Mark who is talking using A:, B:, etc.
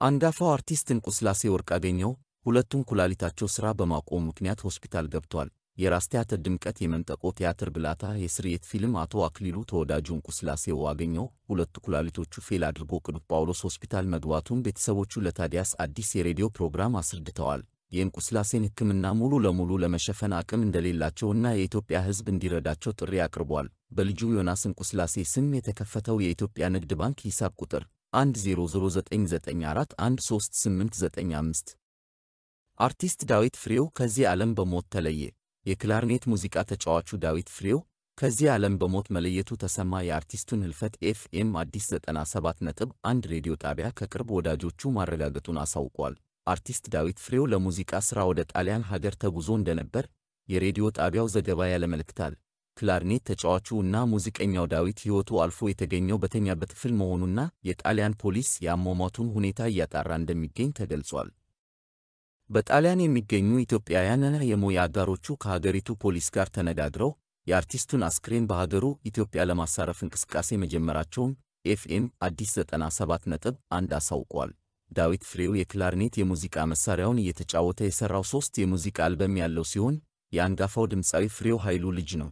A: አንጋፋው አርቲስት እንቁስላሴ ወርቅአገኘሁ ሁለቱም ኩላሊታቸው ሥራ በማቆሙ ምክንያት ሆስፒታል ገብቷል። የራስ ቲያትር ድምቀት፣ የመንጠቆ ቲያትር ብላታ፣ የስርየት ፊልም አቶ አክሊሉ ተወዳጁ እንቁስላሴ ወአገኘሁ ሁለቱ ኩላሊቶቹ fail አድርጎ ቅዱስ ጳውሎስ ሆስፒታል መግባቱን ቤተሰቦቹ ለታዲያስ አዲስ የሬዲዮ ፕሮግራም አስረድተዋል። የእንቁስላሴን ሕክምና ሙሉ ለሙሉ ለመሸፈን አቅም እንደሌላቸውና የኢትዮጵያ ሕዝብ እንዲረዳቸው ጥሪ አቅርቧል። በልጁ ዮናስ እንቁስላሴ ስም የተከፈተው የኢትዮጵያ ንግድ ባንክ ሂሳብ ቁጥር 100994133895 አርቲስት ዳዊት ፍሬው ከዚህ ዓለም በሞት ተለየ። የክላርኔት ሙዚቃ ተጫዋቹ ዳዊት ፍሬው ከዚህ ዓለም በሞት መለየቱ ተሰማ። የአርቲስቱን ሕልፈት ኤፍኤም አዲስ 97.1 ሬዲዮ ጣቢያ ከቅርብ ወዳጆቹ ማረጋገጡን አሳውቋል። አርቲስት ዳዊት ፍሬው ለሙዚቃ ሥራ ወደ ጣሊያን ሀገር ተጉዞ እንደነበር የሬዲዮ ጣቢያው ዘገባ ያመለክታል። ክላርኔት ተጫዋቹ እና ሙዚቀኛው ዳዊት ሕይወቱ አልፎ የተገኘው በተኛበት ክፍል መሆኑና የጣሊያን ፖሊስ የአሟሟቱን ሁኔታ እያጣራ እንደሚገኝ ተገልጿል። በጣሊያን የሚገኙ ኢትዮጵያውያንና የሙያ አጋሮቹ ከሀገሪቱ ፖሊስ ጋር ተነጋግረው የአርቲስቱን አስክሬን በሀገሩ ኢትዮጵያ ለማሳረፍ እንቅስቃሴ መጀመራቸውን ኤፍኤም አዲስ 97.1 አሳውቋል። ዳዊት ፍሬው የክላርኔት የሙዚቃ መሣሪያውን እየተጫወተ የሠራው ሦስት የሙዚቃ አልበም ያለው ሲሆን የአንጋፋው ድምፃዊ ፍሬው ኃይሉ ልጅ ነው።